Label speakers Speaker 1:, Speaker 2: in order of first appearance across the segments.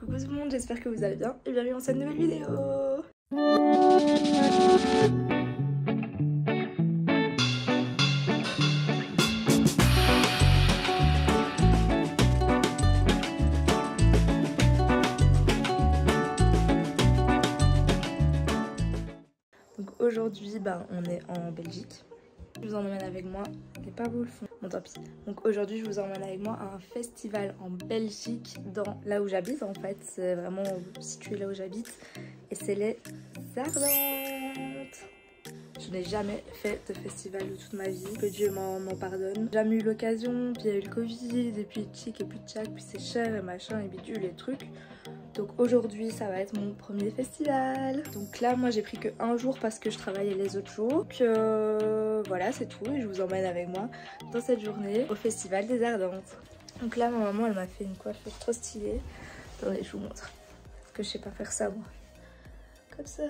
Speaker 1: Coucou tout le monde, j'espère que vous allez bien et bienvenue dans cette nouvelle vidéo Donc aujourd'hui, bah, on est en Belgique. Je vous emmène avec moi. Il est pas beau le. Bon, tant pis. Donc aujourd'hui, je vous emmène avec moi à un festival en Belgique, dans là où j'habite en fait. C'est vraiment situé là où j'habite. Et c'est les Ardentes. Je n'ai jamais fait de festival de toute ma vie. Que Dieu m'en pardonne. J'ai jamais eu l'occasion. Puis il y a eu le Covid. Et puis chic et puis tchac. Puis c'est cher et machin et bidule les trucs. Donc aujourd'hui ça va être mon premier festival. Donc là moi j'ai pris que un jour parce que je travaillais les autres jours. Donc euh, voilà c'est tout et je vous emmène avec moi dans cette journée au festival des Ardentes. Donc là ma maman elle m'a fait une coiffure trop stylée. Attendez je vous montre. Parce que je sais pas faire ça moi. Comme ça.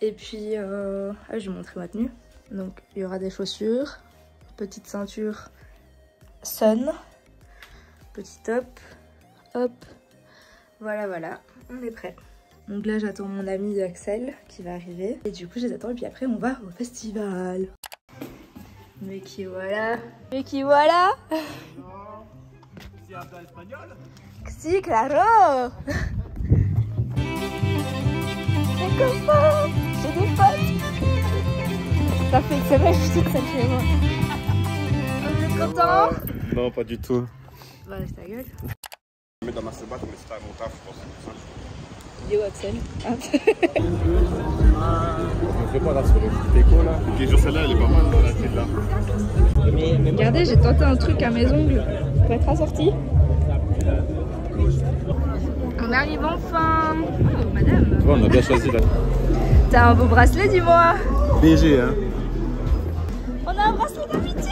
Speaker 1: Et puis euh... ah, je vais vous montrer ma tenue. Donc il y aura des chaussures, petite ceinture Sun, petit top, hop, voilà, voilà, on est prêt. Donc là, j'attends mon ami Axel qui va arriver. Et du coup, je les attends et puis après, on va au festival. Mais qui voilà Mais qui voilà Si, claro C'est comme ça J'ai des potes Ça fait une semaine que je suis toute seule chez moi. Vous êtes contents
Speaker 2: Non, pas du tout.
Speaker 1: Bah, ta gueule.
Speaker 2: Je mets dans ma mais c'est pas mon taf, je pense.
Speaker 1: Yo Axel.
Speaker 2: Je fais pas là sur le déco là. Ok, genre celle-là, elle est pas mal, là, celle-là.
Speaker 1: Regardez, j'ai tenté un truc à mes ongles pour être assorti. On arrive enfin. Oh, madame.
Speaker 2: Tu vois, on a bien choisi là.
Speaker 1: T'as un beau bracelet, dis-moi.
Speaker 2: BG, hein.
Speaker 1: On a un bracelet d'amitié.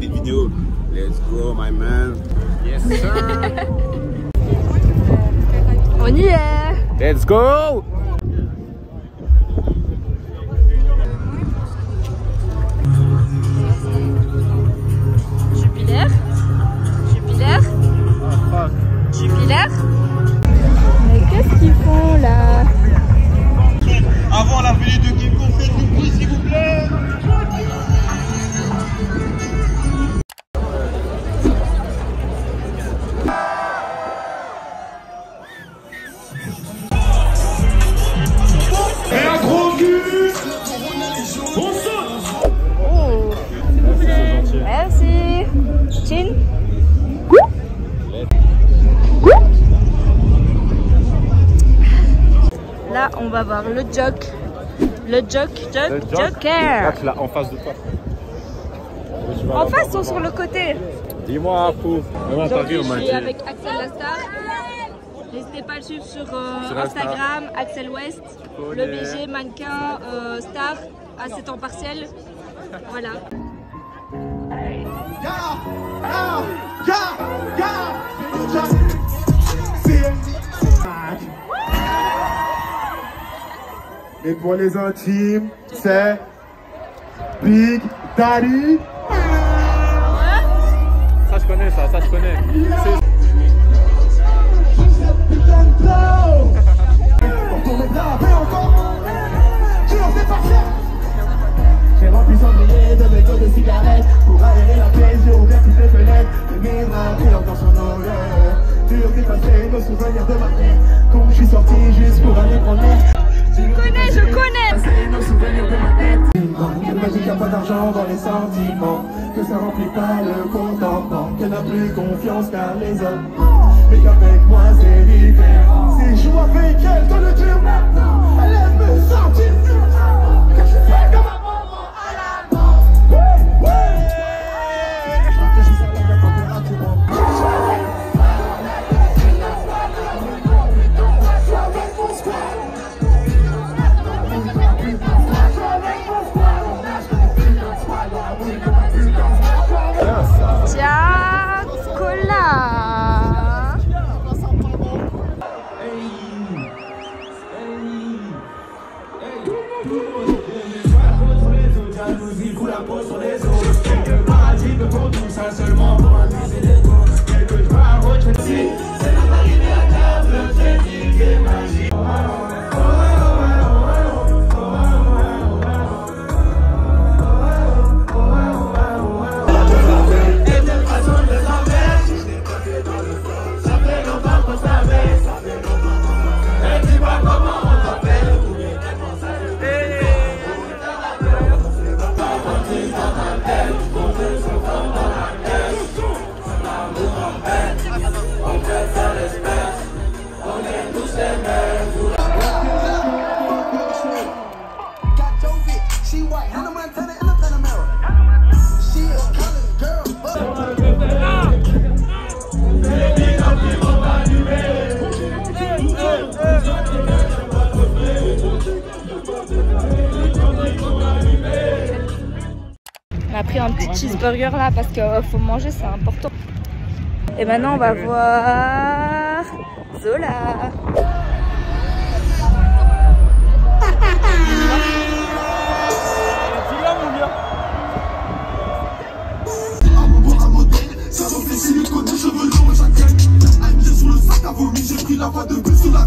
Speaker 2: Des vidéos. Let's go, my man. Yes, sir.
Speaker 1: On y est.
Speaker 2: Let's go.
Speaker 1: Jupiler. Jupiler. Jupiler. Mais qu'est-ce qu'ils font là?
Speaker 3: Avant la venue de
Speaker 1: va voir le joke. Le joke, joke, joker.
Speaker 2: là, en face de toi.
Speaker 1: En face ou sur le côté?
Speaker 2: Dis-moi, fou. On m'a pas vu,
Speaker 1: Aujourd'hui,
Speaker 2: on
Speaker 1: je suis avec Axel Lastar. N'hésitez pas à le suivre sur, euh,
Speaker 2: Sur Insta.
Speaker 1: Instagram, Axel West, le BG, mannequin, euh, star, à 7 temps partiel. Voilà.
Speaker 3: Et pour les intimes, c'est Big Daddy.
Speaker 2: Ça, je connais, ça, ça, je connais.
Speaker 3: J'ai rempli cendrier de métaux de cigarettes Pour aérer la pièce, j'ai ouvert toutes les fenêtres Le miroir qui encore son odeur Dur d'effacer nos souvenirs de ma tête Donc je suis sorti juste pour aller prendre l'air
Speaker 1: Je connais, je connais.
Speaker 3: Effacer nos souvenirs de ma tête. Dit qu'il n'y a pas d'argent dans les sentiments. Que ça remplit pas le compte en banque Qu'elle n'a plus confiance car les hommes. Mais qu'avec moi c'est différent. Si je joue avec elle, te le dire maintenant
Speaker 1: cheeseburger là parce qu'il faut manger, c'est important. Et maintenant, on va voir Zola.
Speaker 4: La voie de la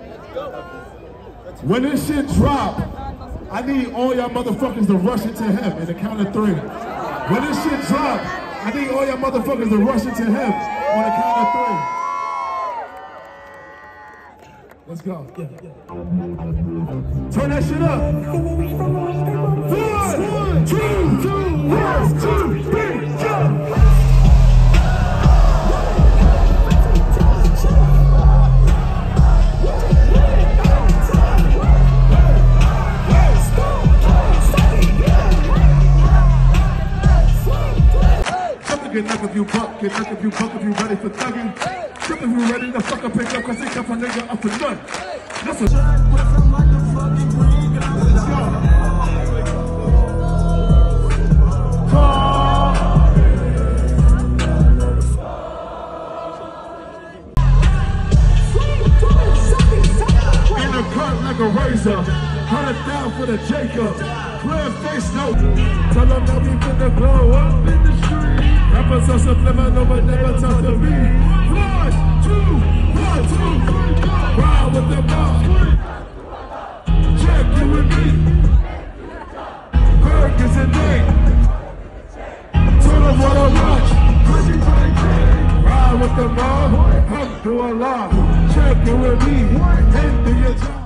Speaker 5: When this shit drop, I need all y'all motherfuckers to rush into him in the count of three. When this shit drop, I need all y'all motherfuckers to rush into him on the count of three. Let's go. Yeah, yeah. Turn that shit up. One, two, two, one, two, three, if you buck, get knock if you buck if you ready for thugging. Trip if you ready to fuck up, pick up, cause they come from nigga up for none. That's a in the cut like a razor. It down for the Jacob. Clear face note. Tell them that we finna blow up in the street. Rappers are clever, no but me. One, two, one, two, three. Ride with the mob. Check you me. Is a name. What I with the mob. A lot. Check me. And do your job.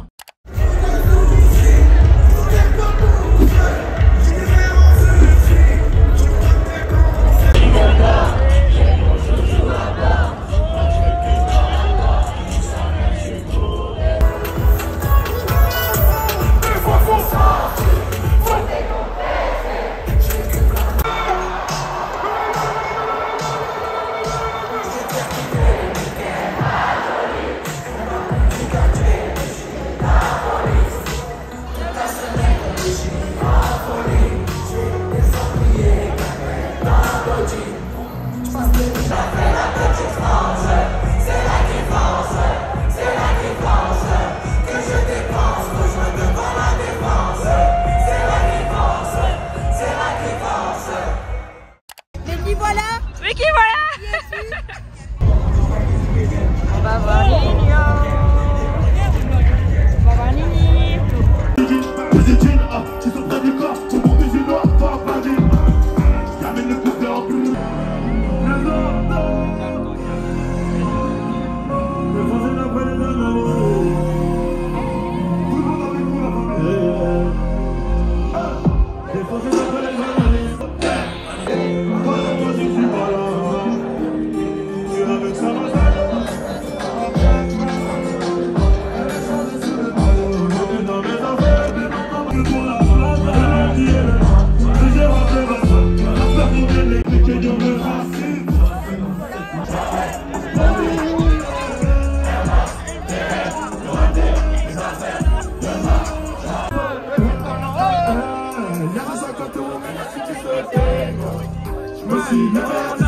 Speaker 4: Les je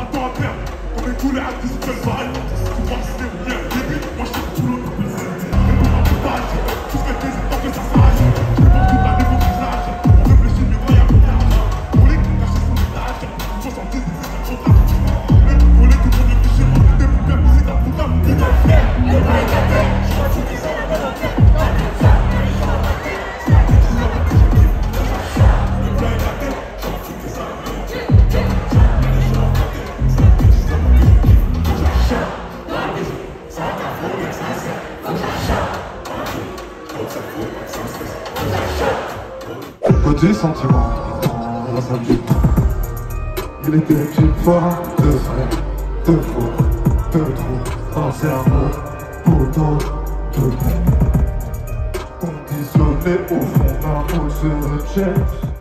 Speaker 4: Attends un père, on est coulé à tous, seul mal, tu penses que.
Speaker 5: Côté sentiment, dans sa vie. Il était une fois, deux vrai, deux faux, deux trous, un cerveau, pourtant tout. Conditionné au fond d'un mot se rejette.